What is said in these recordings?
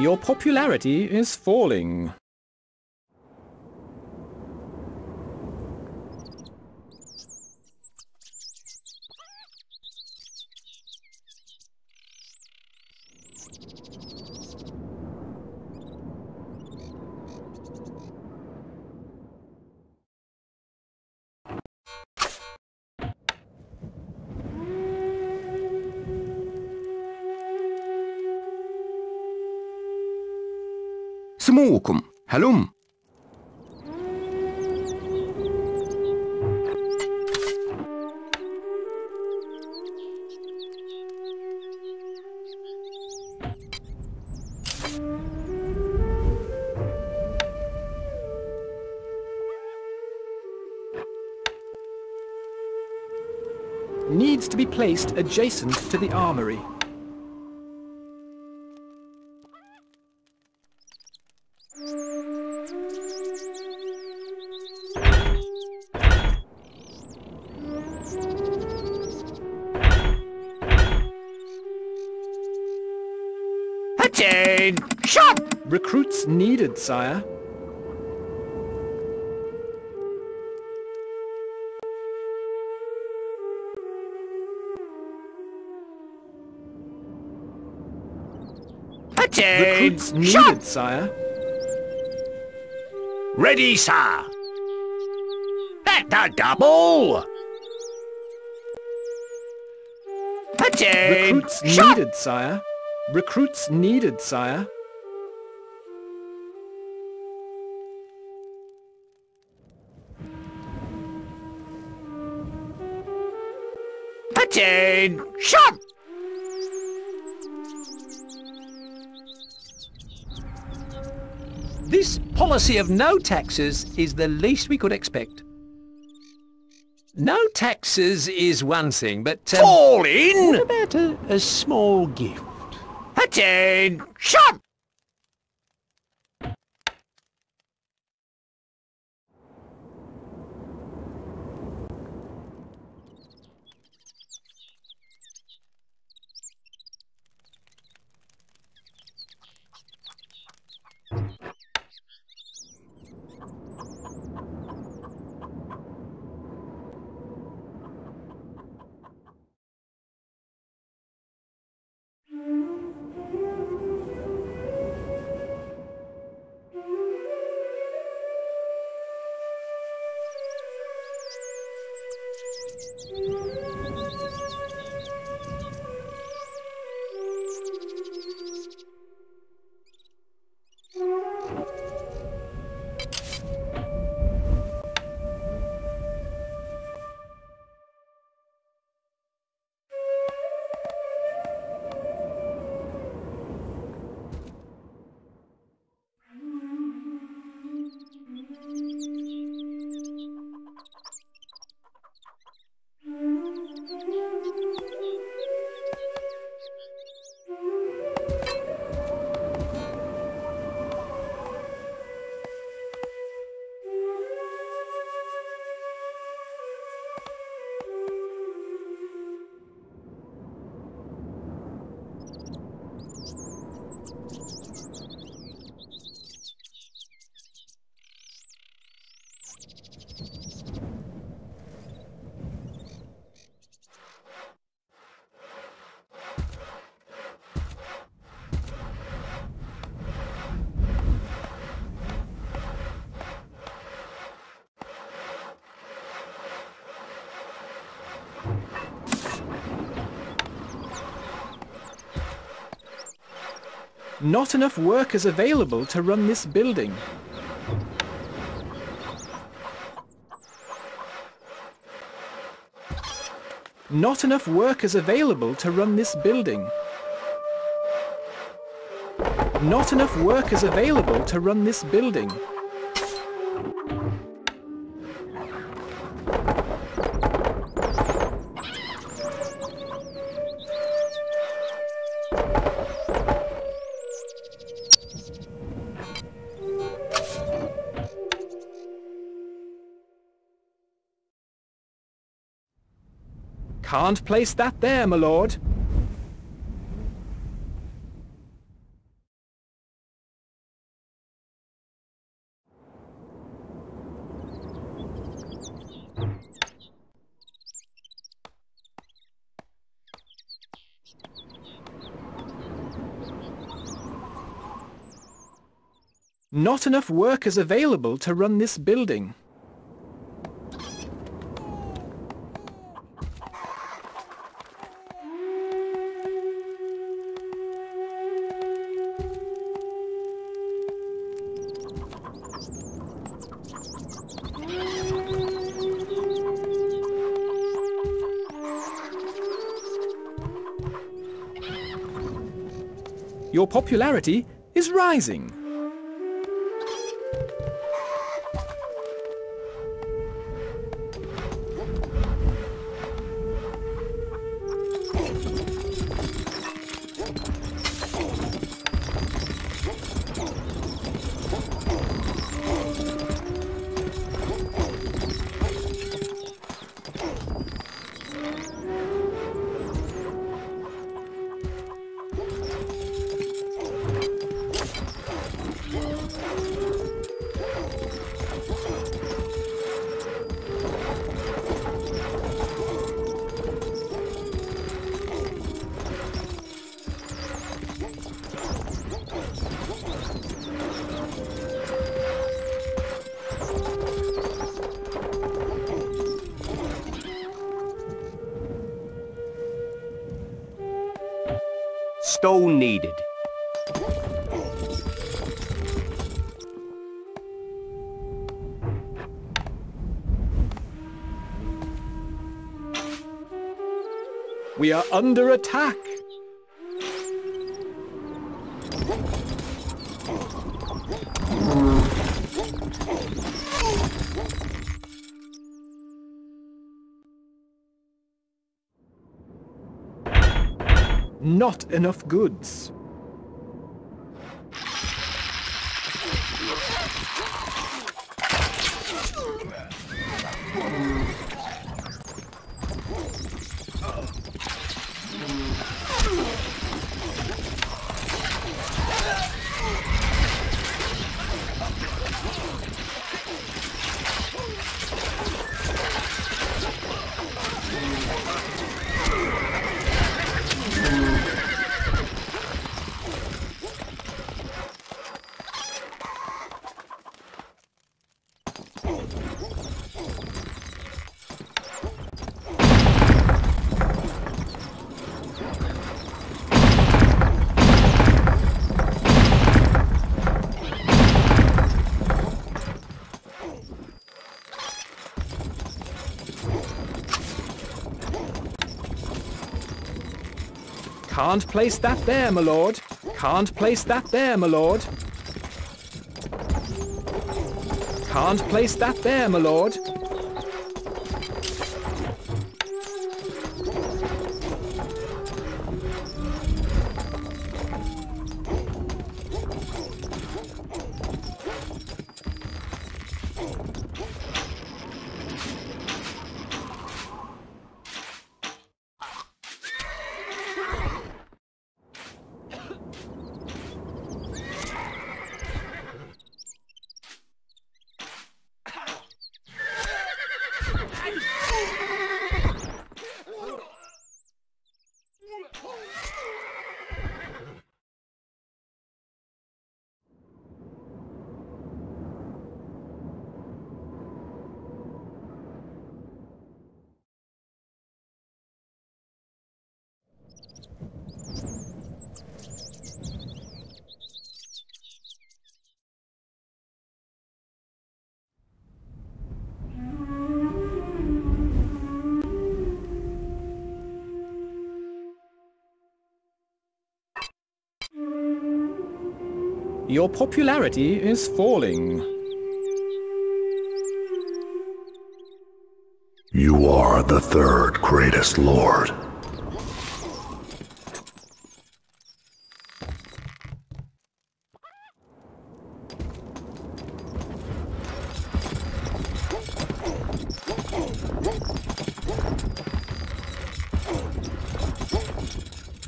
Your popularity is falling. سموكم هلم Needs to be placed adjacent to the armory. Needed, sire. Recruits needed, Shot! sire. Ready, sir. At the double. Recruits Shot! needed, sire. Recruits needed, sire. Attain. Shot! This policy of no taxes is the least we could expect. No taxes is one thing, but... Um, Fall in. what about a, a small gift? Attain. Shot! Not enough workers available to run this building. Not enough workers available to run this building. Not enough workers available to run this building. can't place that there, my lord. Not enough workers available to run this building. Popularity is rising. Stone needed. We are under attack. Not enough goods. Can't place that there, my lord. Can't place that there, my lord. Can't place that there, my lord. Your popularity is falling. You are the third greatest lord.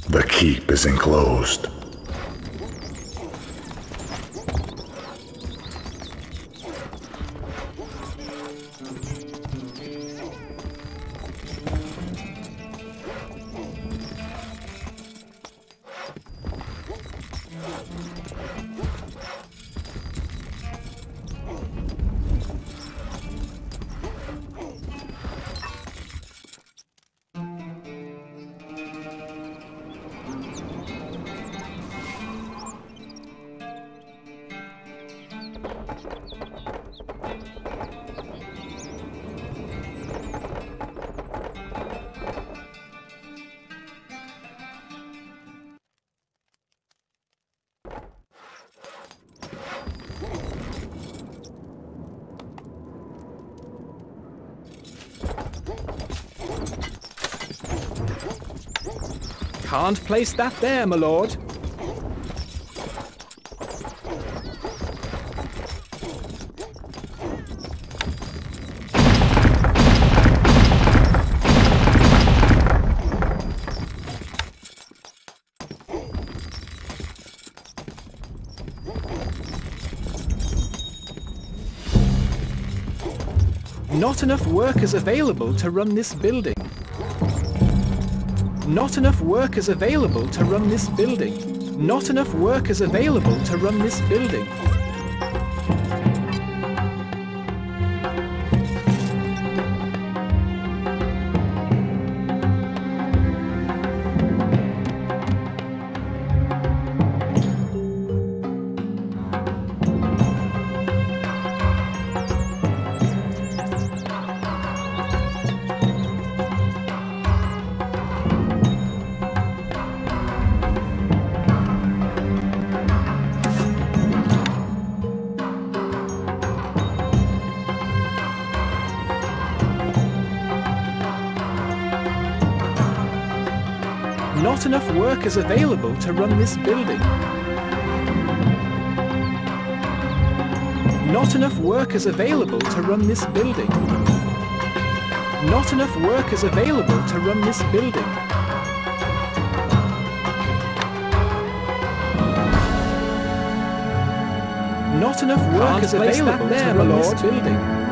The keep is enclosed. Can't place that there, my lord. Not enough workers available to run this building. Not enough workers available to run this building. Not enough workers available to run this building. Workers available to run this building. Not enough workers available to run this building. Not enough workers available to run this building. Not enough workers available there, to run this building.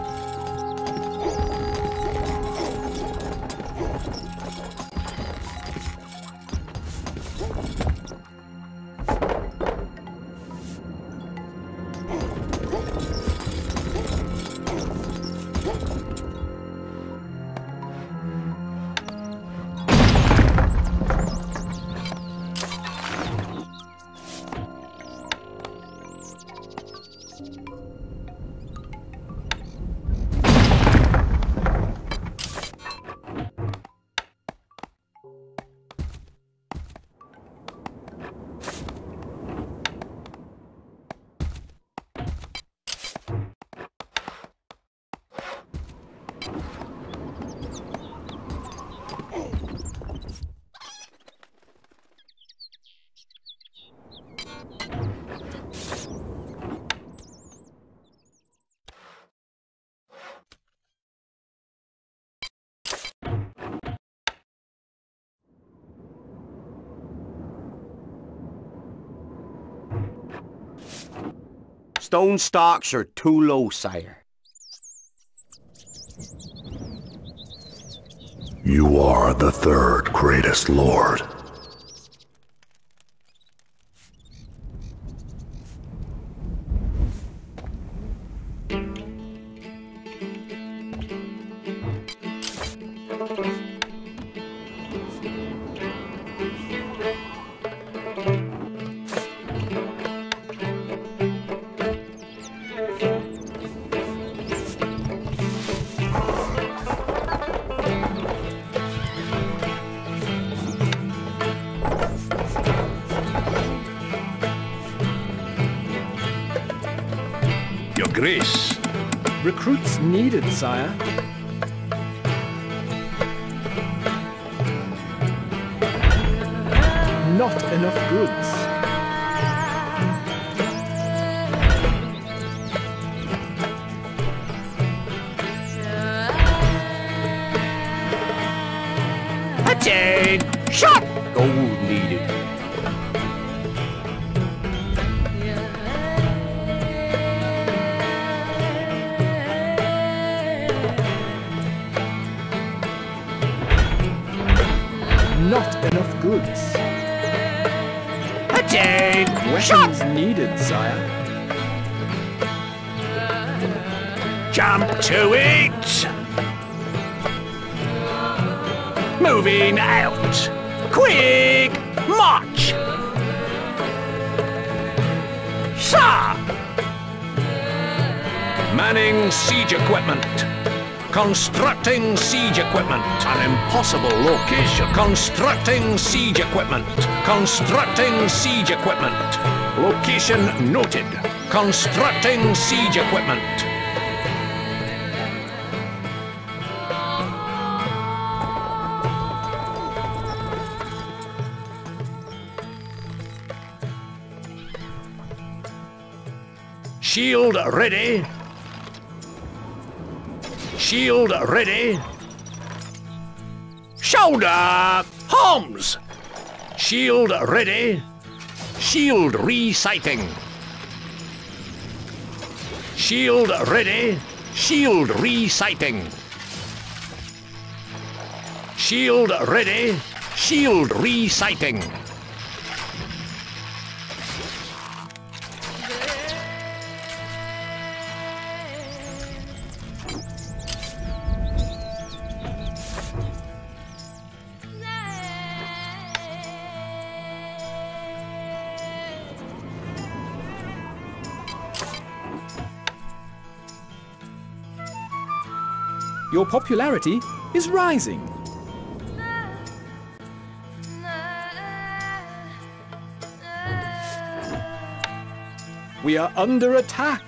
Stone stocks are too low, sire. You are the third greatest lord. Needed, Manning siege equipment. Constructing siege equipment. An impossible location. Constructing siege equipment. Constructing siege equipment. Location noted. Constructing siege equipment. Shield ready. Shield ready. Shoulder! Holmes! Shield ready. Shield resighting. Shield ready. Shield resighting. Shield ready. Shield resighting. Your popularity is rising. We are under attack.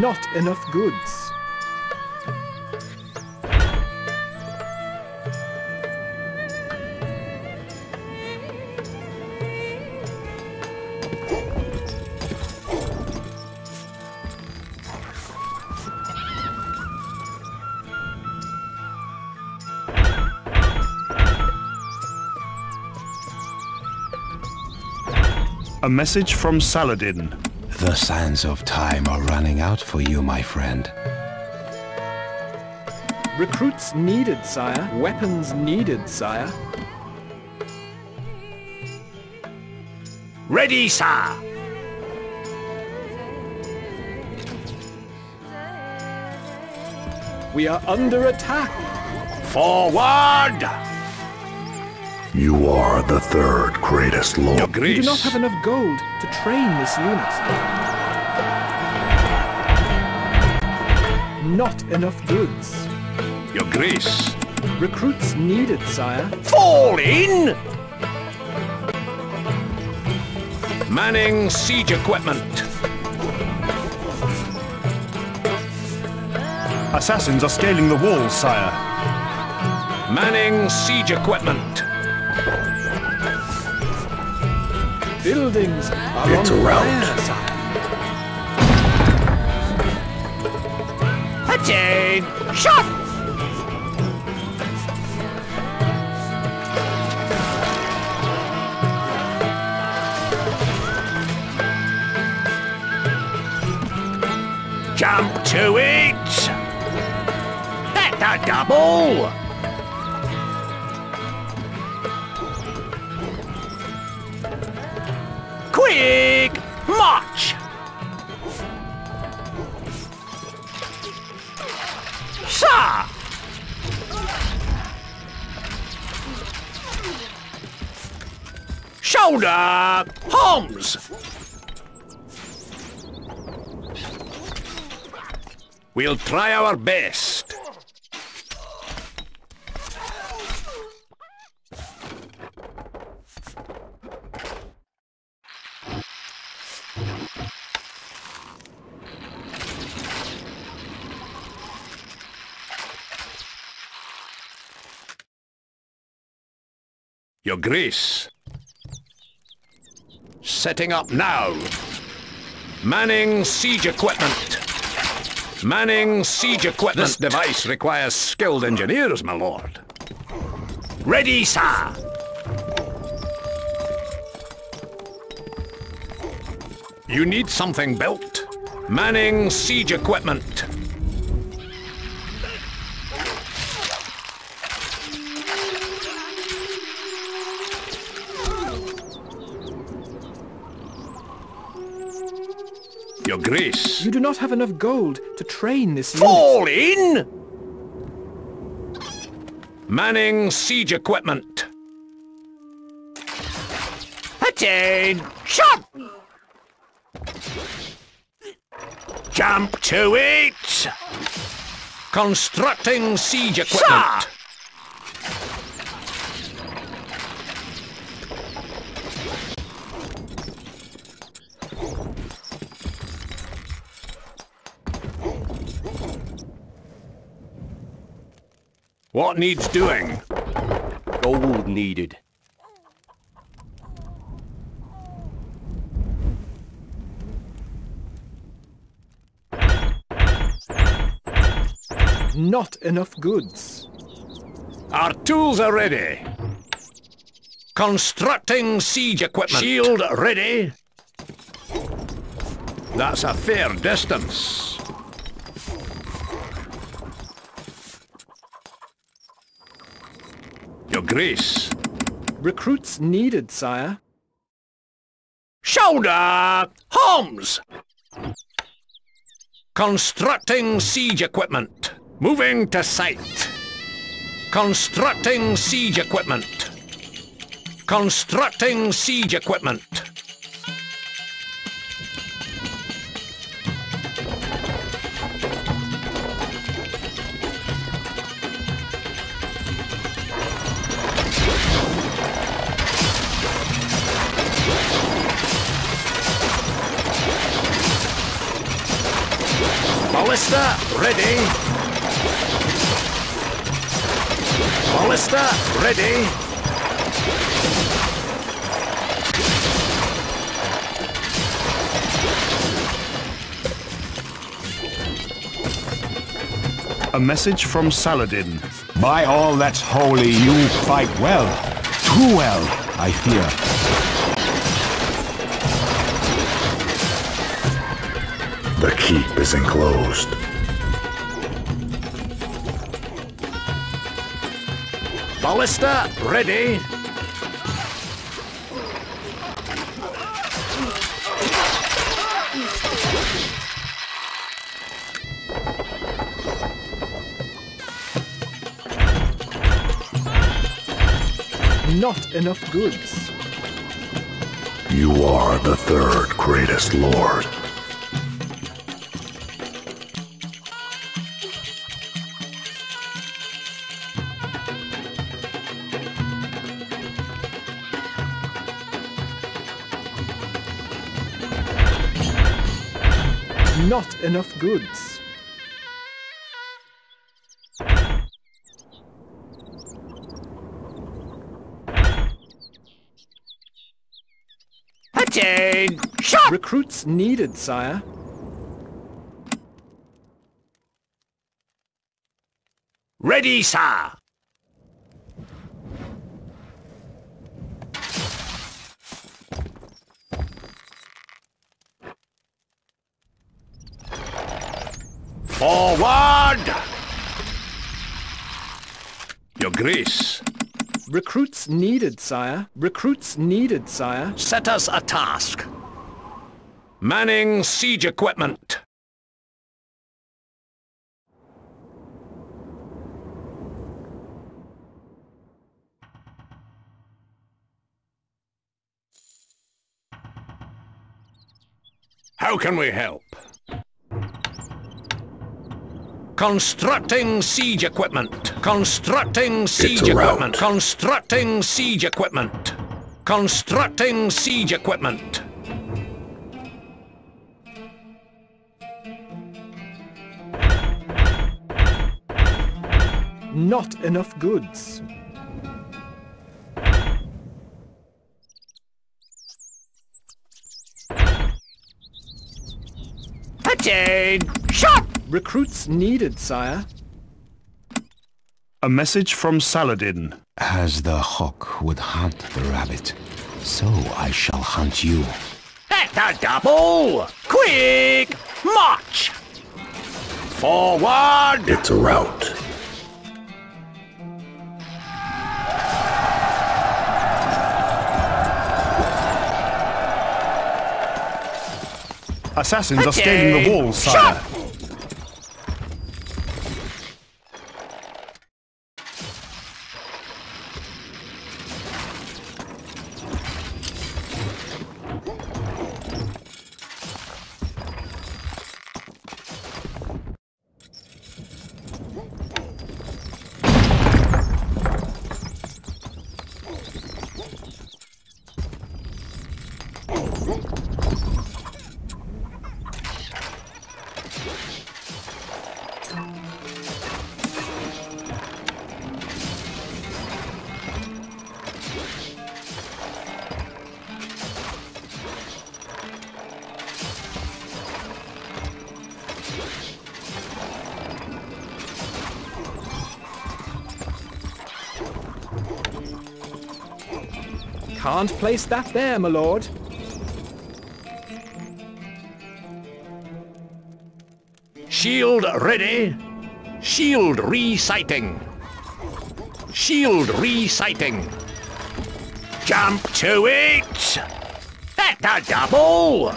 Not enough goods. A message from Saladin. The sands of time are running out for you, my friend. Recruits needed, sire. Weapons needed, sire. Ready, sire! We are under attack. Forward! You are the third greatest Your lord. We do not have enough gold to train this unit. Not enough goods. Your Grace. Recruits needed, sire. Fall in! Manning siege equipment. Assassins are scaling the walls, sire. Manning siege equipment. Buildings are It's on a rout. fire, sire. Attain! Shot! Jump to it! That's a double! We'll try our best. Your Grace. Setting up now. Manning siege equipment. Manning siege equipment. This device requires skilled engineers, my lord. Ready, sir. You need something built. Manning siege equipment. Not have enough gold to train this unit. Fall in! Manning siege equipment. Attain! Shot! Jump to it! Constructing siege equipment. What needs doing? Gold needed. Not enough goods. Our tools are ready. Constructing siege equipment. Shield ready. That's a fair distance. Your Grace. Recruits needed, sire. Shoulder! Holmes! Constructing siege equipment. Moving to site. Constructing siege equipment. Constructing siege equipment. Ballista ready. Ballista ready. A message from Saladin. By all that's holy, you fight well. Too well, I fear. The keep is enclosed. Ballista ready. Not enough goods. You are the third greatest lord. Enough goods. Attain! Shot! Recruits needed, sire. Ready, sir. Forward! Your Grace, Recruits needed, sire. Recruits needed, sire. set us a task. Manning siege equipment. How can we help? Constructing siege equipment. Constructing siege a rout. equipment. Constructing siege equipment. Constructing siege equipment. Not enough goods. Shot! Recruits needed, sire. A message from Saladin. As the hawk would hunt the rabbit, so I shall hunt you. At the double! Quick! March! Forward! It's a rout. Assassins are scaling the walls, sire. Can't place that there, my lord. Shield ready. Shield resighting. Shield resighting. Jump to it. At the double.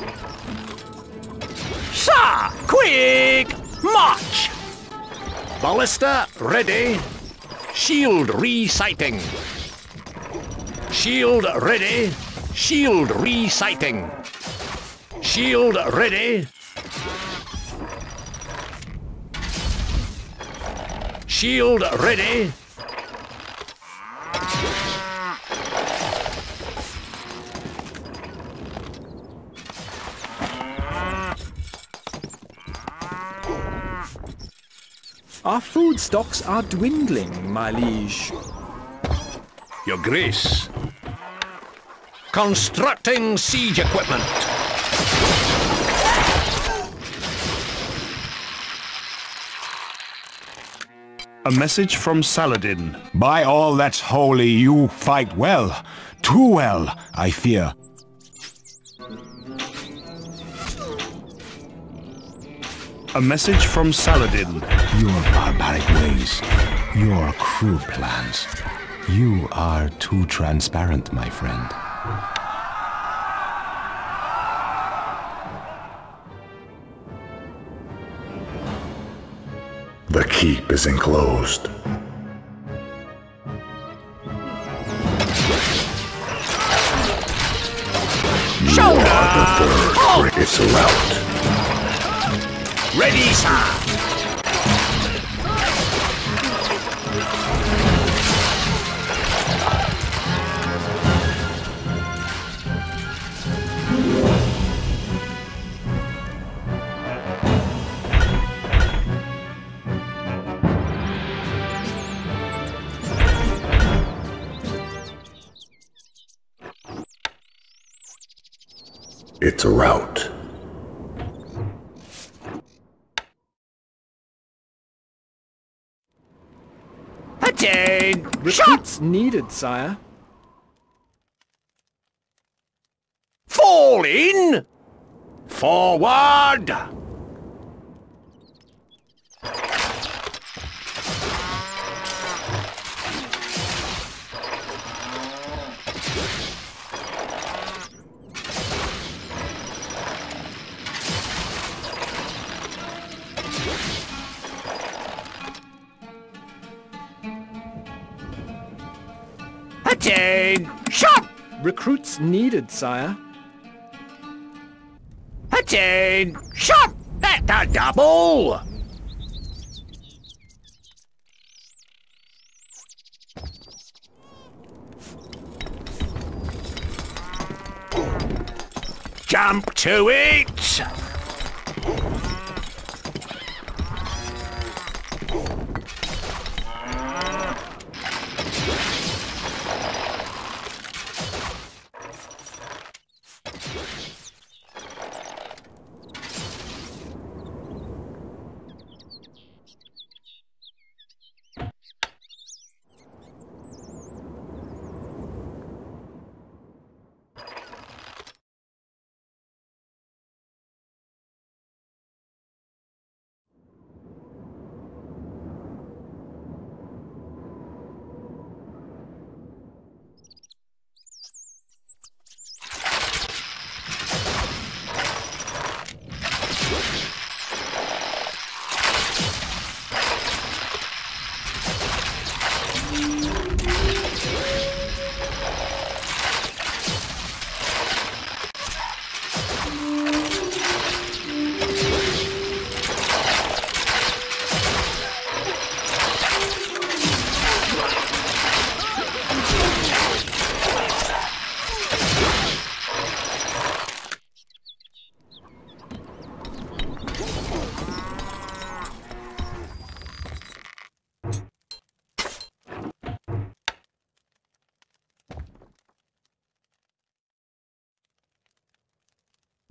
Sir, quick, march. Ballista ready. Shield resighting. Shield ready. Shield resighting. Shield ready. Shield ready. Our food stocks are dwindling, my liege. Your Grace. Constructing siege equipment. A message from Saladin. By all that's holy, you fight well. Too well, I fear. A message from Saladin. Your barbaric ways, your cruel plans. You are too transparent, my friend. Keep is enclosed. You are the third. It's a rout. Ready, sir. Needed, sire. Fall in. Forward. Attain! shot! Recruits needed, sire. Attain! shot! At the double! Jump to it!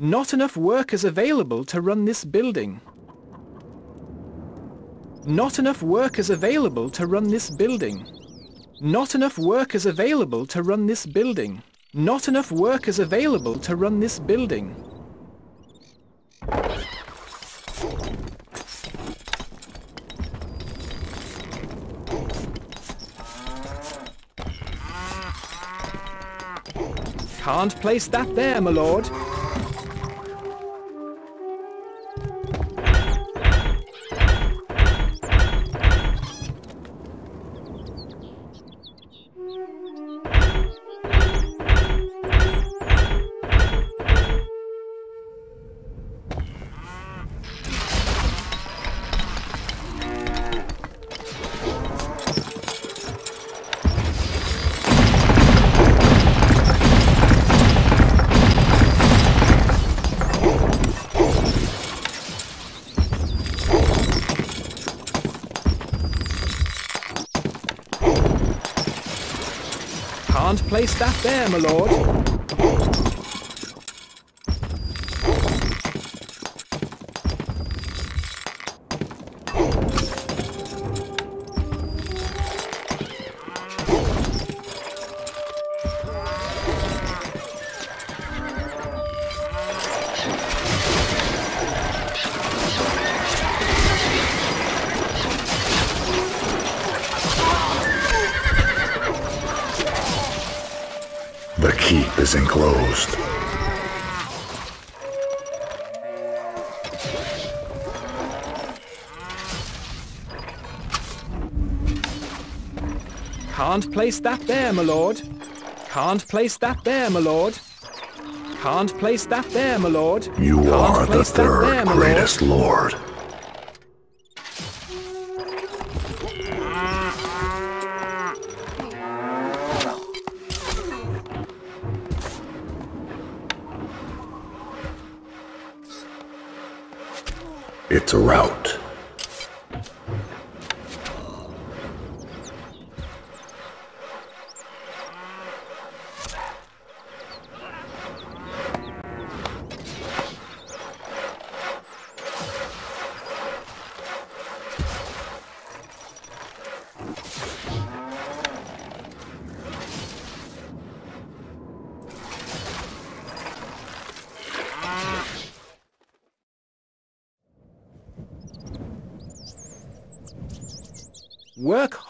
Not enough workers available to run this building. Not enough workers available to run this building. Not enough workers available to run this building. Not enough workers available to run this building. Can't place that there, my lord. There, my lord. Can't place that there, my lord. Can't place that there, my lord. Can't place that there, my lord. You Can't are the that there, third lord. greatest lord.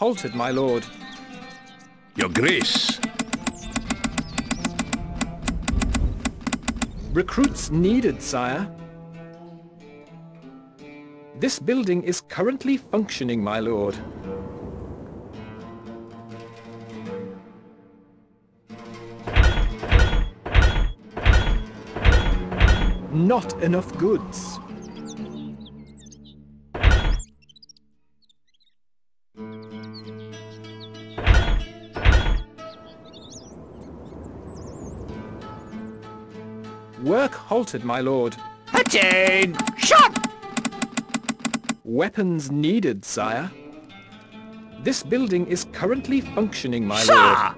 Halted, my lord. Your Grace. Recruits needed, sire. This building is currently functioning, my lord. Not enough goods. Halted, my lord. Attain! Shot! Weapons needed, sire. This building is currently functioning, my Sir! lord.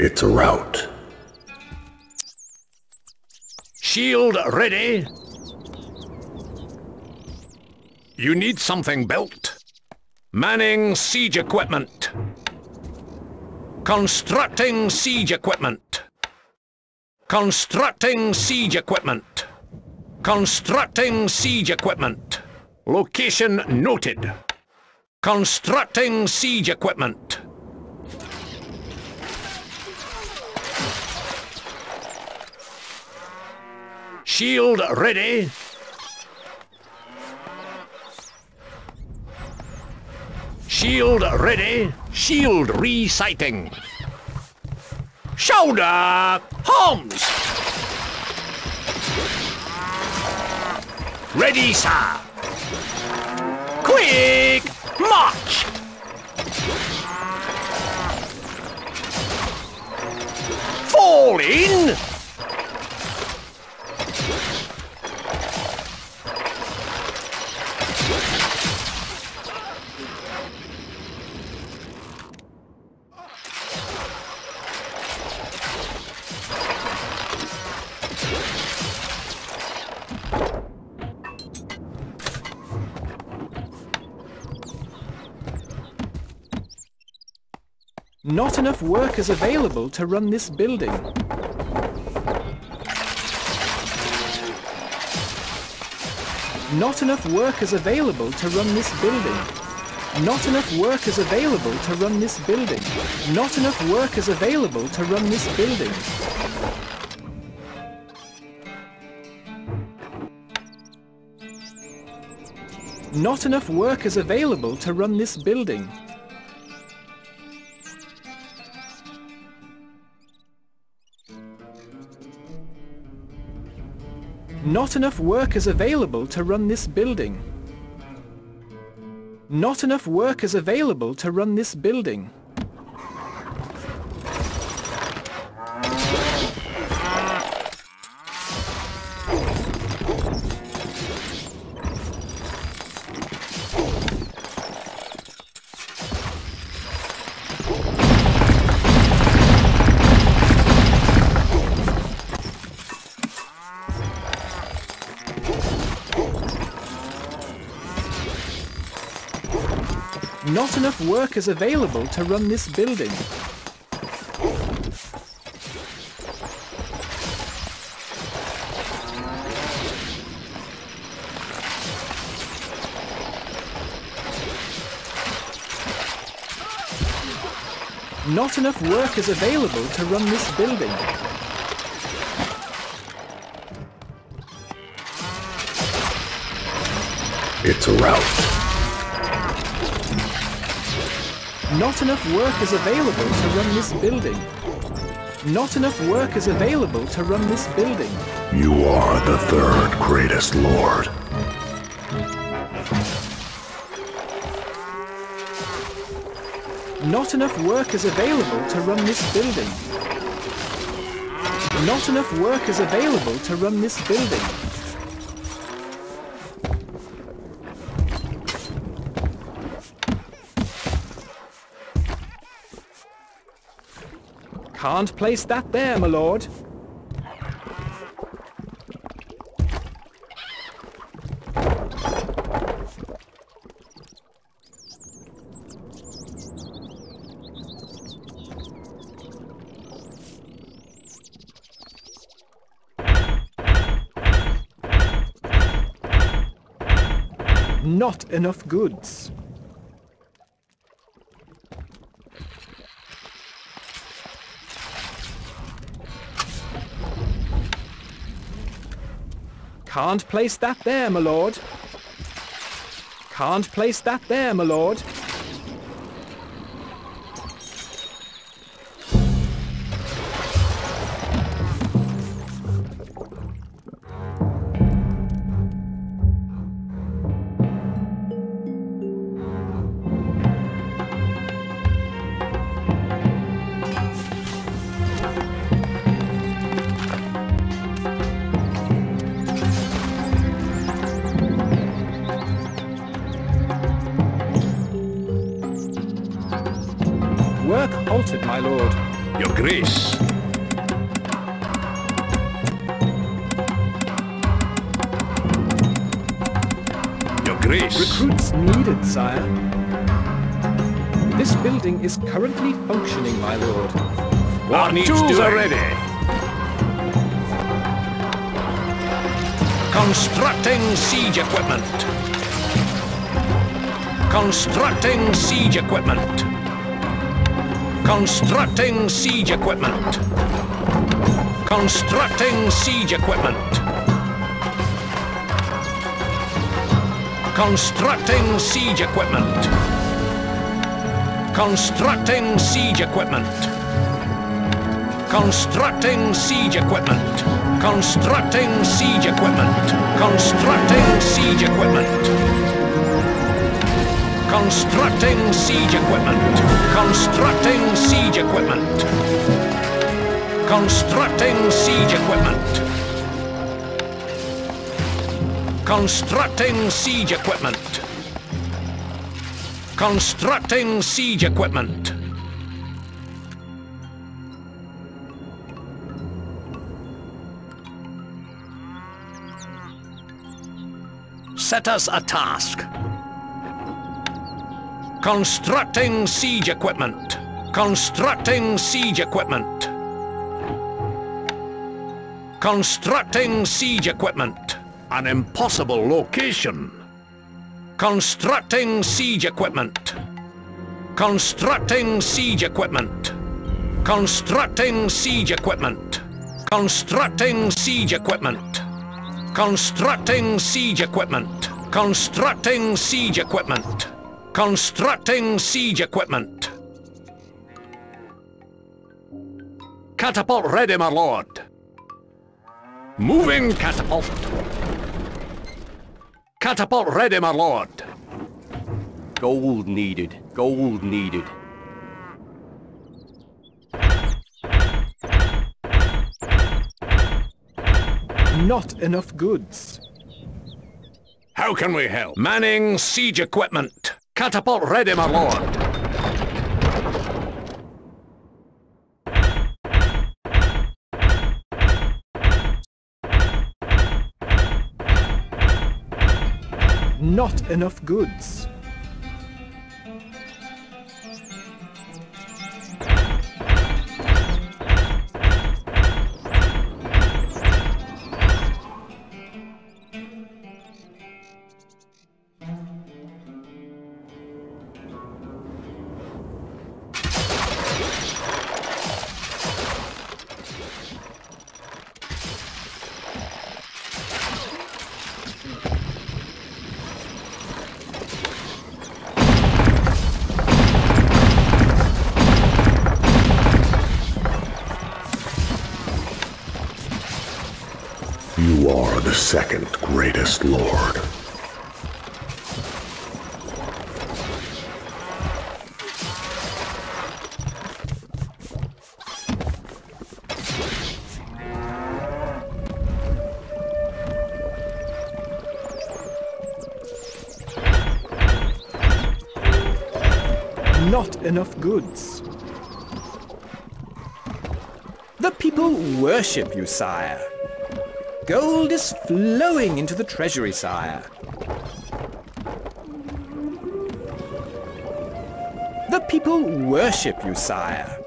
It's a rout. Shield ready. You need something built. Manning siege equipment. Constructing siege equipment. Constructing siege equipment. Constructing siege equipment. Location noted. Constructing siege equipment. Shield ready. Shield ready. Shield resighting. Shoulder! Holmes! Ready, sir! Quick! March! Fall in! Not enough workers available to run this building. Not enough workers available to run this building. Not enough workers available to run this building. Not enough workers available to run this building. Not enough workers available to run this building. Not enough workers available to run this building. Not enough workers available to run this building. Enough workers available to run this building. Not enough workers available to run this building. It's a rout. Not enough workers available to run this building. Not enough workers available to run this building. You are the third greatest lord. Not enough workers available to run this building. Not enough workers available to run this building. Can't place that there, my lord. Not enough goods. Can't place that there, my lord. Can't place that there, my lord. Constructing siege equipment. Constructing siege equipment. Constructing siege equipment. Constructing siege equipment. Constructing siege equipment. Constructing siege equipment. Constructing siege equipment. Constructing siege equipment. Constructing siege equipment. Constructing siege equipment. Constructing siege equipment. Constructing siege equipment. Set us a task. Constructing siege equipment. Constructing siege equipment. Constructing siege equipment. An impossible location. Constructing siege equipment. Constructing siege equipment. Constructing siege equipment. Constructing siege equipment. Constructing siege equipment. Constructing siege equipment. Constructing siege equipment. Catapult ready, my lord. Moving catapult. Catapult ready, my lord. Gold needed. Gold needed. Not enough goods. How can we help? Manning siege equipment. Catapult ready, my lord. Not enough goods. Lord. Not enough goods. The people worship you, sire. Gold is flowing into the treasury, sire. The people worship you, sire.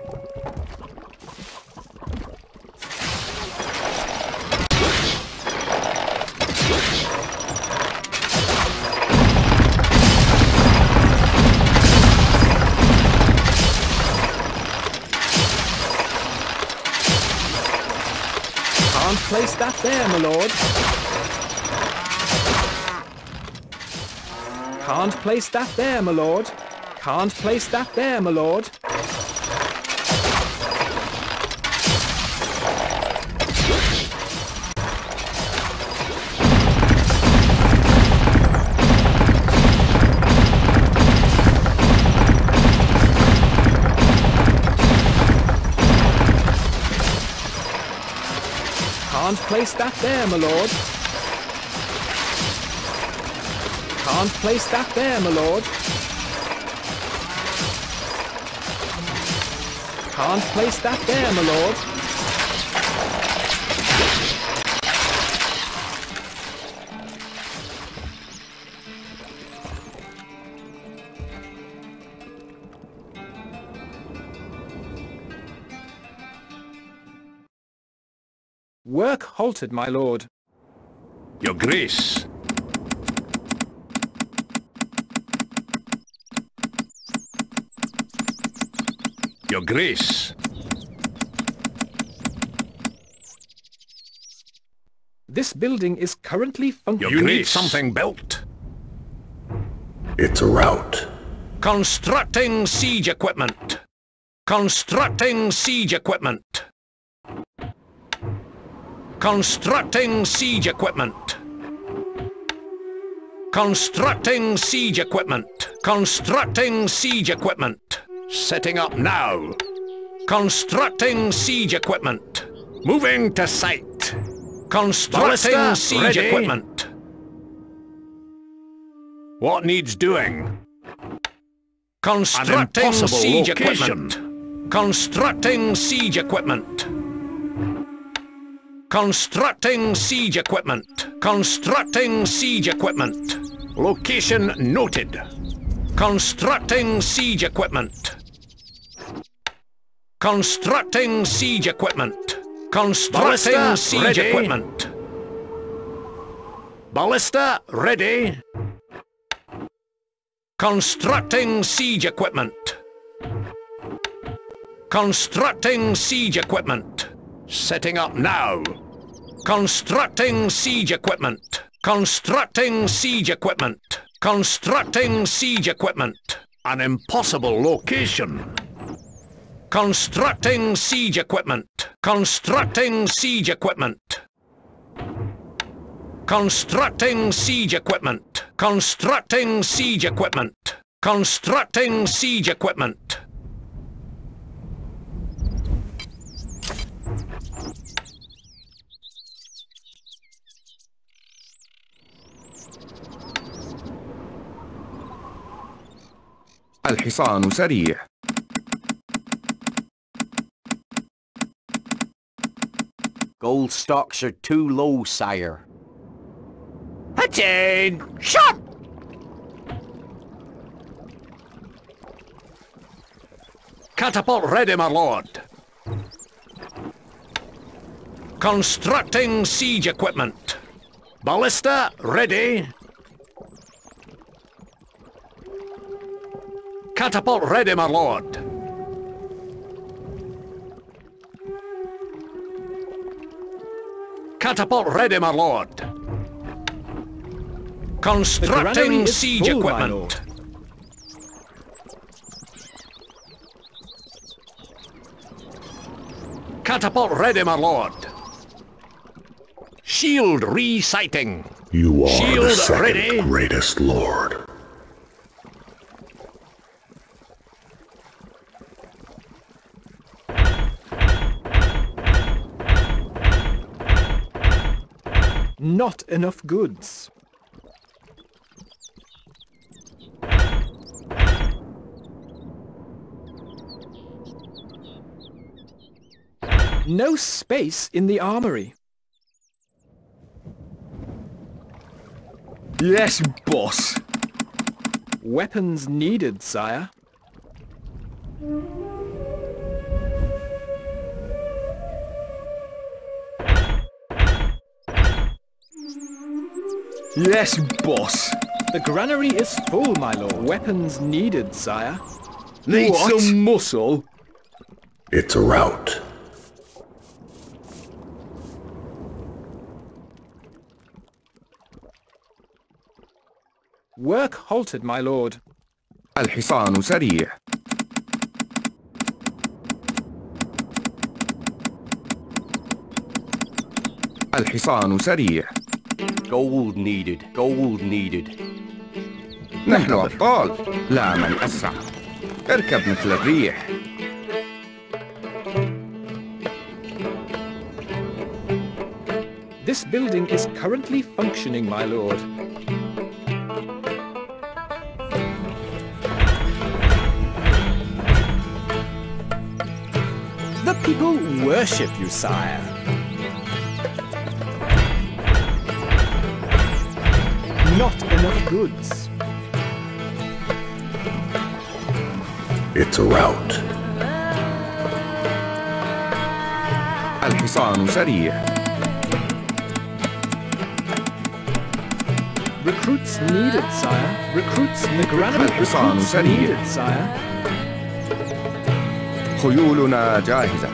That there, my lord. Can't place that there, my lord. Can't place that there, my lord. Place that there, my lord. Can't place that there, my lord. Can't place that there, my lord. Work halted, my lord. Your Grace. Your Grace. This building is currently functioning. You need something built. It's a route. Constructing siege equipment. Constructing siege equipment. Constructing siege equipment. Constructing siege equipment. Constructing siege equipment. Setting up now. Constructing siege equipment. Moving to site. Constructing Ballista, siege ready. equipment. What needs doing? Constructing siege location. equipment. Constructing siege equipment. Constructing siege equipment. Constructing siege equipment. Location noted. Constructing siege equipment. Constructing siege equipment. Constructing Ballista, siege ready. equipment. Ballista ready. Constructing siege equipment. Constructing siege equipment. Setting up now. Constructing siege equipment. Constructing siege equipment. Constructing siege equipment. An impossible location. Constructing siege equipment. Constructing siege equipment. Constructing siege equipment. Constructing siege equipment. Constructing siege equipment. الحصان سريع Gold stocks are too low, sire. Attain! Shot! Catapult ready, my lord. Constructing siege equipment. Ballista ready. Catapult ready, my lord. Catapult ready, my lord. Constructing siege full, equipment. Catapult ready, my lord. Shield resighting. You are the second ready. greatest lord. Not enough goods. No space in the armory. Yes, boss. Weapons needed, sire. Yes, boss. The granary is full, my lord. Weapons needed, sire. Need What? some muscle. It's a route. Work halted, my lord. الحصان سريع الحصان سريع Gold needed. Gold needed. نحن أبطال لا من أسرع اركب مثل الريح This building is currently functioning, my lord. people worship you, sire. Not enough goods. It's a rout. الحصان سريع Recruits needed, sire. Recruits the granary الحصان recruits سريع. needed, sire. خيولنا جاهزة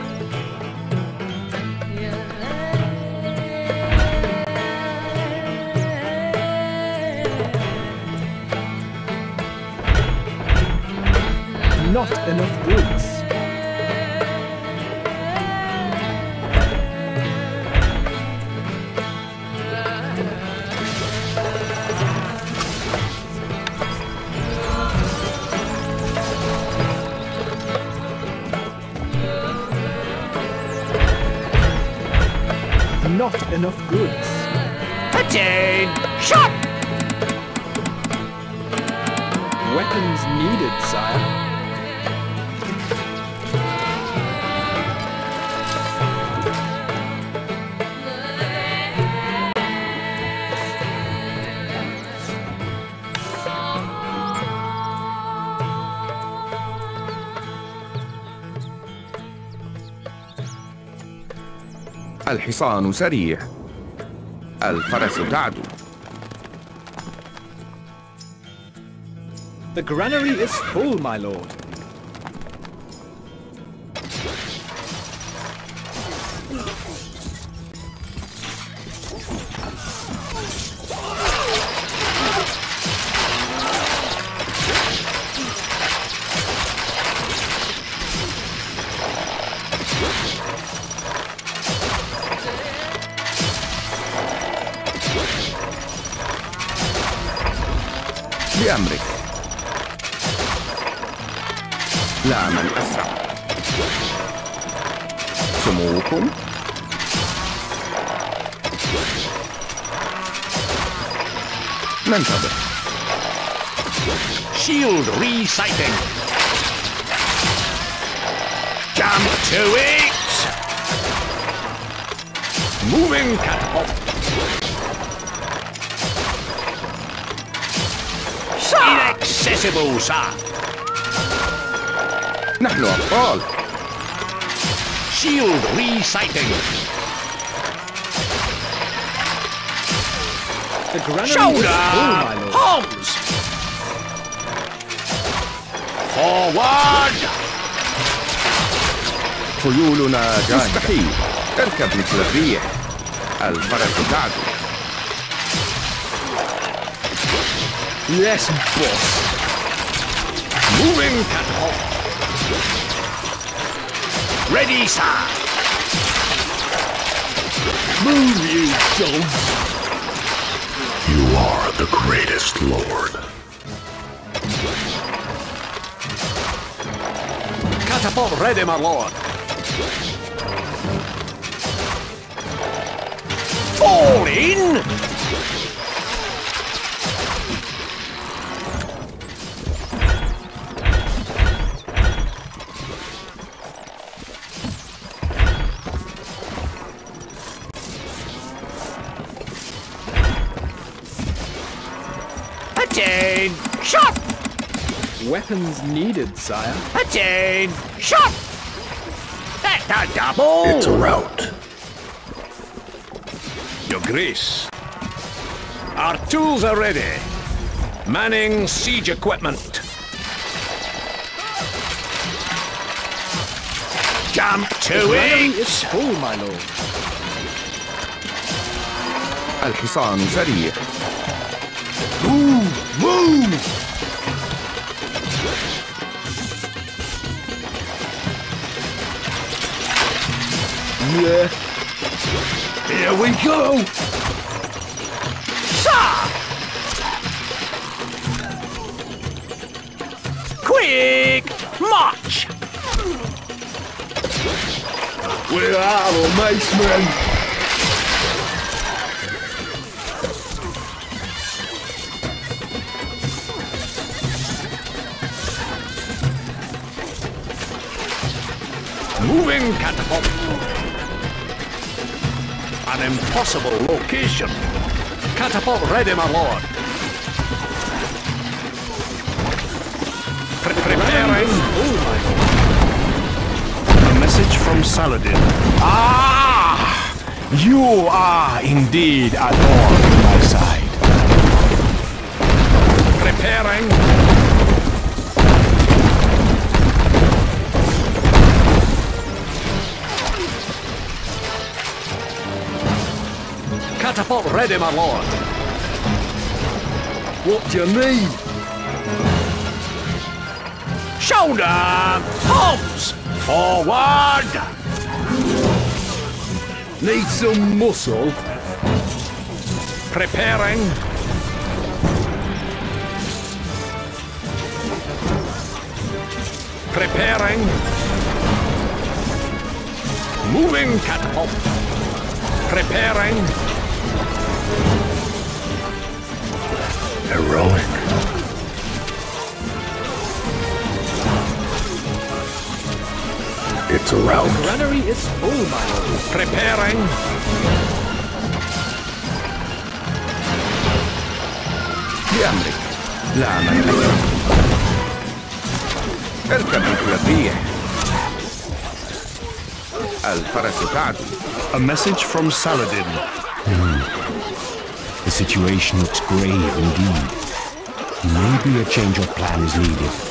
Not enough goods. Not enough goods. Attain! Shot! Weapons needed, sire. الحصان سريع الفرس تعدو The granary is full, my lord. اركب مثل الريح الفرس تعدو Yes, boss. Moving catapult. Ready, sir. Move, you dogs. You are the greatest lord. Catapult ready, my lord. Fall in! Attain! Shot! Weapons needed, sire. Attain! Shot! That's a double! It's a rout Your Grace. Our tools are ready. Manning siege equipment. Jump to Granary it! is full, my lord. الحصان سريع Move! Move! Yeah. Here we go! We're out of! Moving catapult. An impossible location. Catapult ready, my lord. From Saladin. Ah! You are indeed a thorn in my side. Preparing. Catapult ready, my lord. What do you need? Shoulder! Pumps! Forward! Need some muscle? Preparing. Preparing. Moving catapult. Preparing. Heroic. It's a rout. Granary is full, my lord. Preparing. بأمرك لا من أسرع اركب مثل الريح الفرس تعدو A message from Saladin. The situation looks grave indeed. Maybe a change of plan is needed.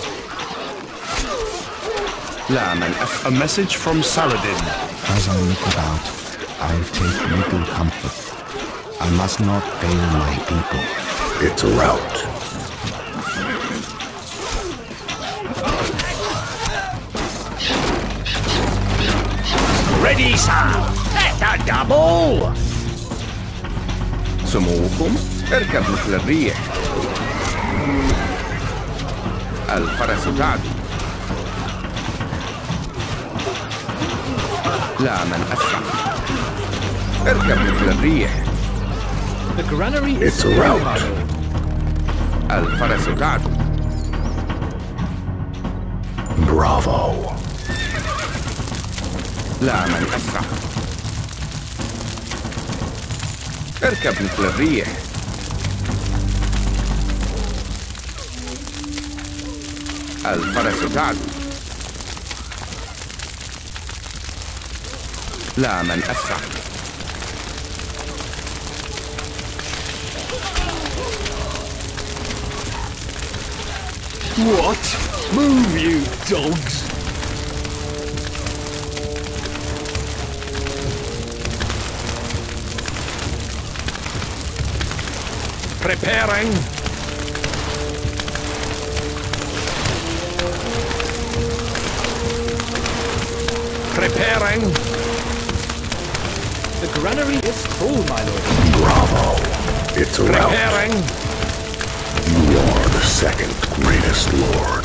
لا من أسرع A message from Saladin. As I look about, I take little comfort. I must not fail my people. It's a rout. Ready, sir. Let a double. سموكم اركب مثل الريح الفرس تعدو لا من أسرع. اركب مثل الريح. It's a. الفرس تعدو Bravo. لا من أسرع. اركب مثل الريح. الفرس تعدو لا من أسرع What? Move, you dogs. Preparing. Preparing. The granary is full, my lord. Bravo. It's a rout. You are the second greatest lord.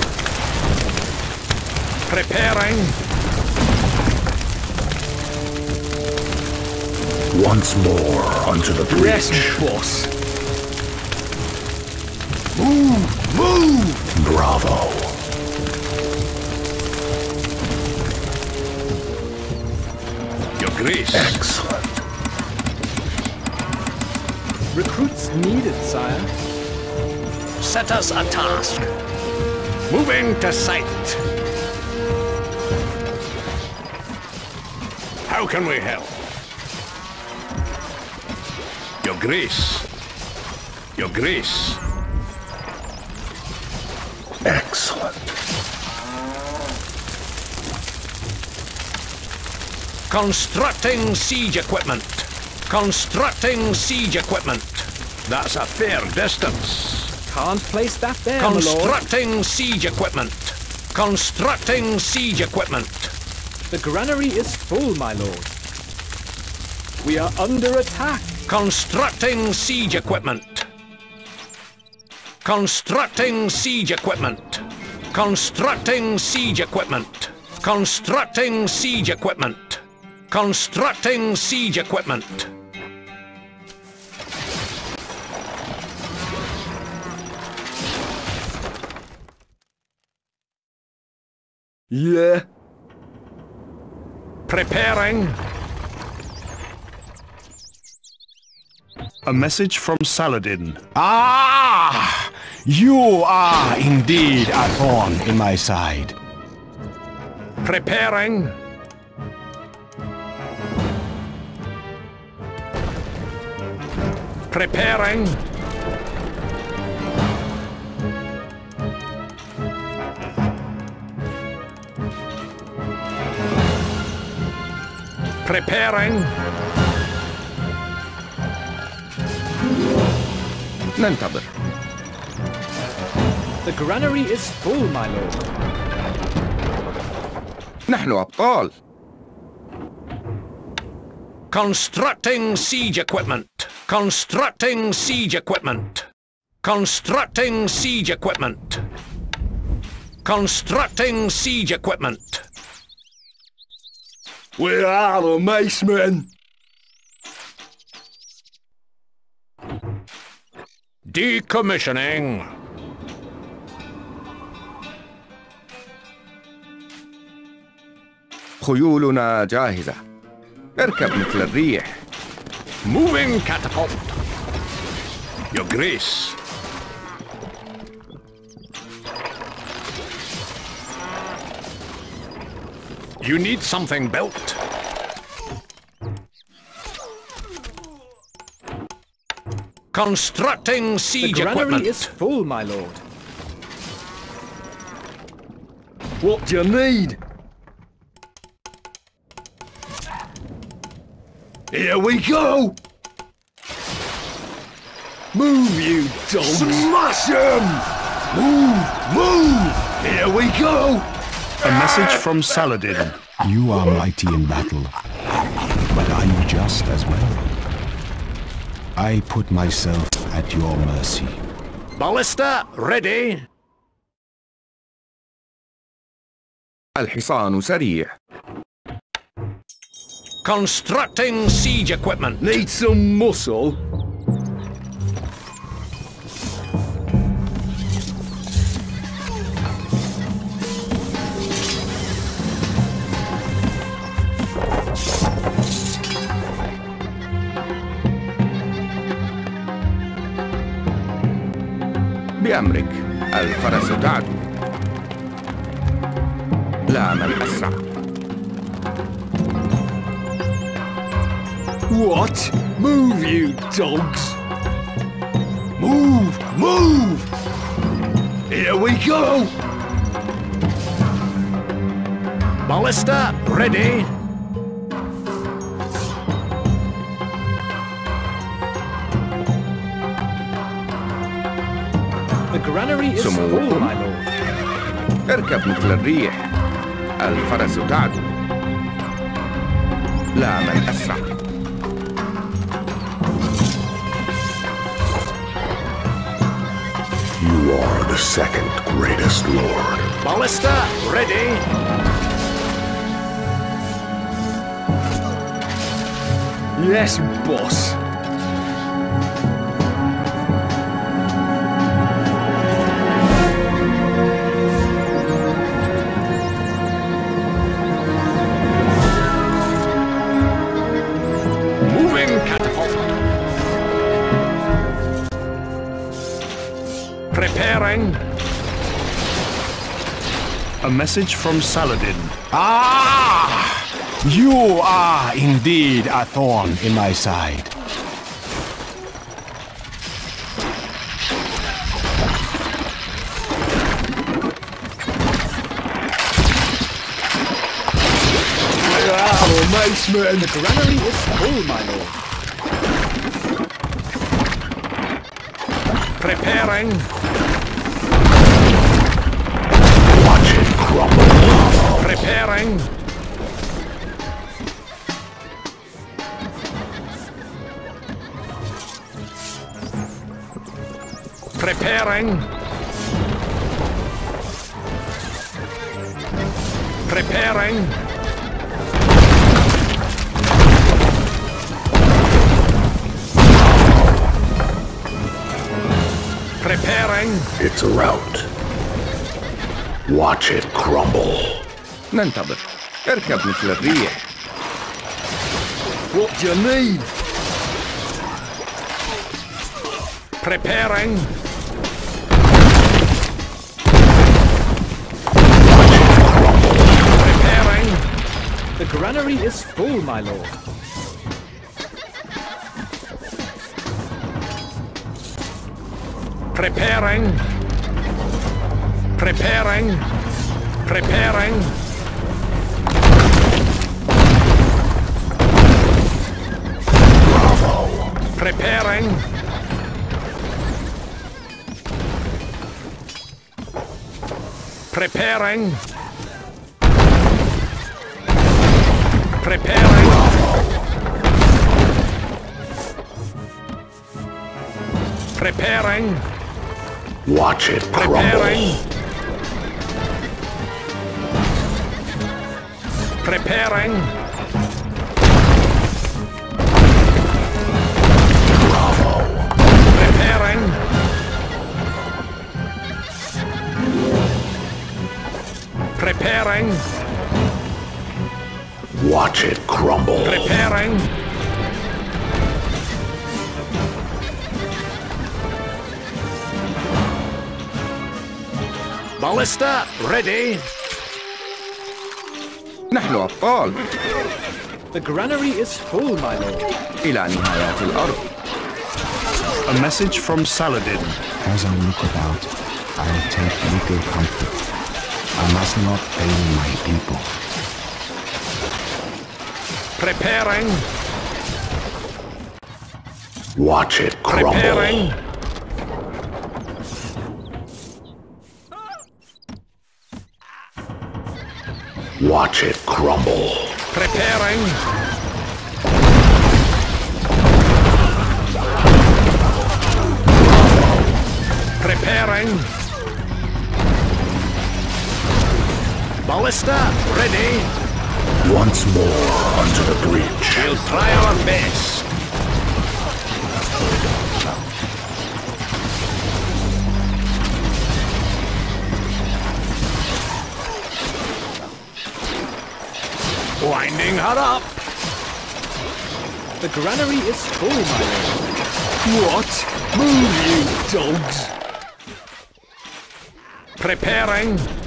Preparing. Once more unto the breach. Yes, boss. Move! Move! Bravo. Your Grace. Excellent. Recruits needed, sire. Set us a task. Moving to site. How can we help? Your Grace. Your Grace. Excellent. Constructing siege equipment. Constructing siege equipment. That's a fair distance. Can't place that there, my lord. Constructing siege equipment. Constructing siege equipment. The granary is full, my lord. We are under attack. Constructing siege equipment. Constructing siege equipment. Constructing siege equipment. Constructing siege equipment. Constructing siege equipment. Yeah. Preparing. A message from Saladin. Ah! You are indeed a thorn in my side. Preparing. Preparing. Preparing. ننتظر The granary is full, my lord. نحن أبطال Constructing siege equipment. Constructing siege equipment. Constructing siege equipment. Constructing siege equipment. Where are the macemen? Decommissioning. خيولنا جاهزة اركب مثل الريح Moving catapult. Your Grace. You need something built. Constructing siege The granary equipment. is full, my lord. What do you need? Here we go! Move, you dogs! Smash 'em! Move, move! Here we go! A message from Saladin. You are mighty in battle, but are you just as well? I put myself at your mercy. Ballista ready. الحصان سريع Constructing siege equipment. Need some muscle? بأمرك الفرس تعدو لا من أسرع What? Move, you dogs! Move, move! Here we go! Ballista ready. granary is Some full, more. my lord. اركب مثل الريح الفرس تعدو لا من أسرع You are the second greatest lord. Ballista ready. Yes, boss. Preparing. A message from Saladin. Ah! You are indeed a thorn in my side. Where are the macemen? The granary is full, my lord. Preparing. Preparing. Preparing. Preparing. Preparing. It's a rout. Watch it crumble. ننتظر اركب مثل الريح What do you need? Preparing. Preparing. The granary is full, my lord. Preparing. Preparing. Preparing. Preparing. Preparing. Preparing. Preparing. Watch it crumble. Preparing. Preparing. Preparing. Preparing. Watch it crumble. Preparing. Ballista ready. نحن أبطال The granary is full, my lord. إلى نهايات الأرض A message from Saladin. As I look about, I take little comfort. I must not fail my people. Preparing. Watch it crumble. Preparing. Watch it crumble. Preparing. Preparing. Ballista ready. Once more onto the breach. We'll try our best. Winding her up. The granary is full, my lord. What? Move, you dogs! Preparing.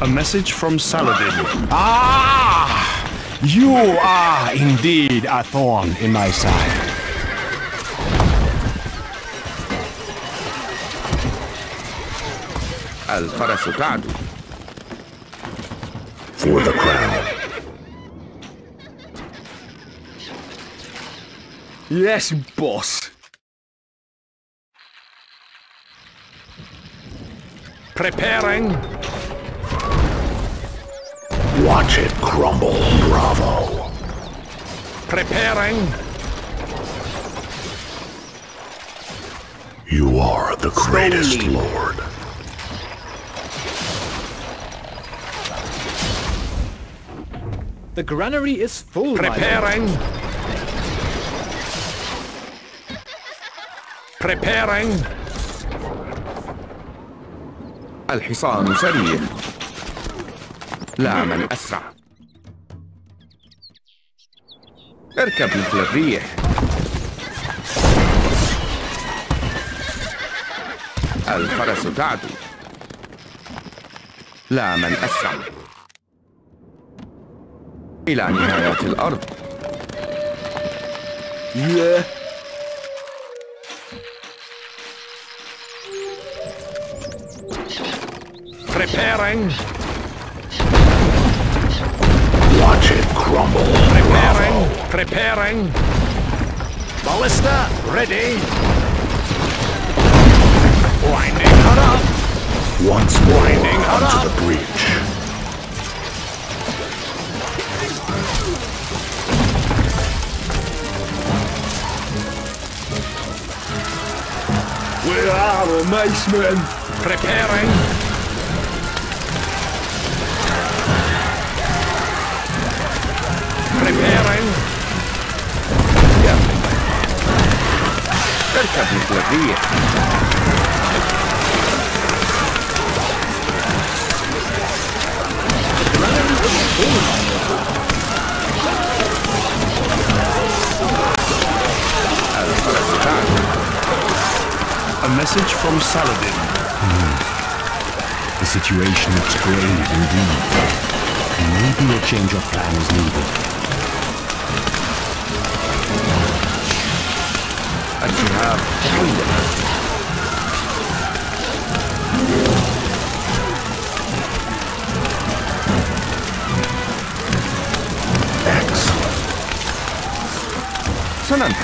A message from Saladin. Ah! You are indeed a thorn in my side. الفرس تعدو For the crown. Yes, boss. Preparing. Watch it crumble. Bravo. Preparing. You are the greatest Slowly. lord. The granary is full, my lord. Preparing. Preparing. الحصان سريع لا من أسرع. اركب مثل الريح. الفرس تعدو. لا من أسرع. إلى نهاية الأرض. Yeah. Preparing. Crumble. Preparing. Preparing. Ballista ready. Winding her up. Once more Winding her onto up. the breach. Where are the macemen? Preparing. Preparing. A message from Saladin. Hmm. The situation looks grave indeed. Maybe a change of plan is needed. I should have. Excellent.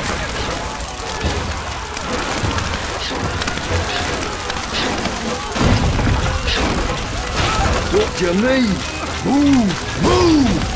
What do you need? Move! Move!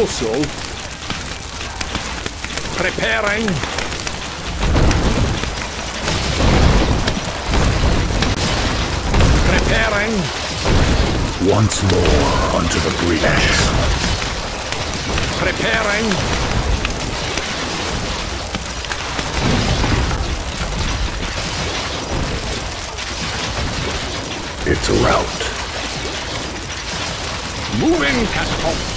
Muscle? Preparing. Preparing. Once more onto the breach. Preparing. It's a rout. Moving catapult.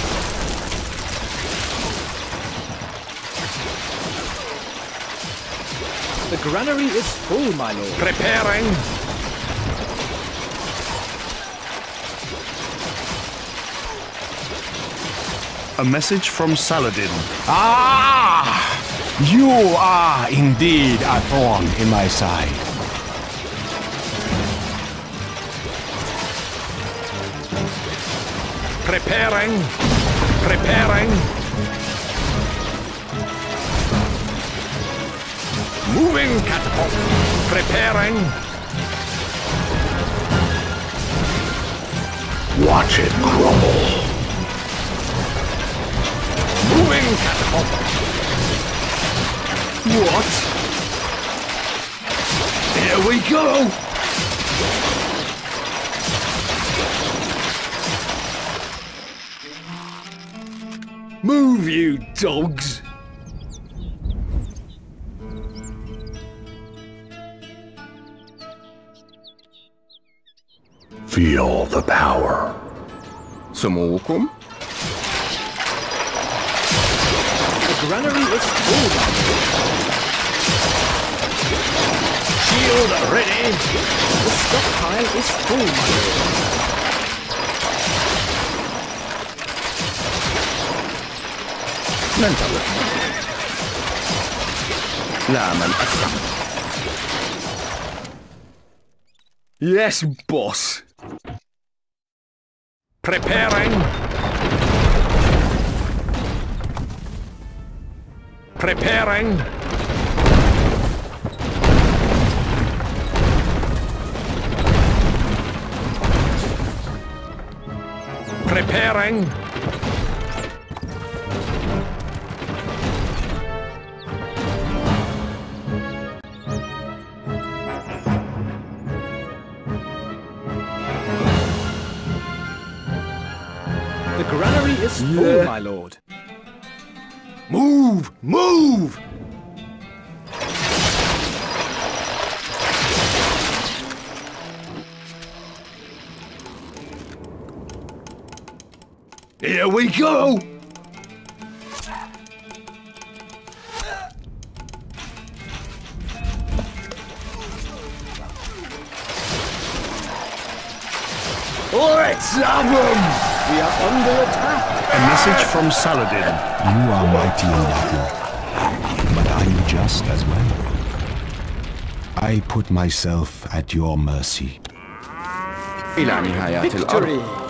Granary is full, my lord. Preparing. A message from Saladin. Ah! You are indeed a thorn in my side. Preparing. Preparing. Moving catapult. Preparing. Watch it crumble. Moving catapult. What? Here we go! Move, you dogs! Feel the power. Samoukum? The granary is full. Shield ready. The stockpile is full, my lord. Mental. Nah. Yes, boss. Preparing. Preparing. Preparing. Full, Yeah. my lord. Move! Move! Here we go! Let's have 'em! We are under attack. A message from Saladin. You are mighty in battle, but I am just as well. I put myself at your mercy. Victory!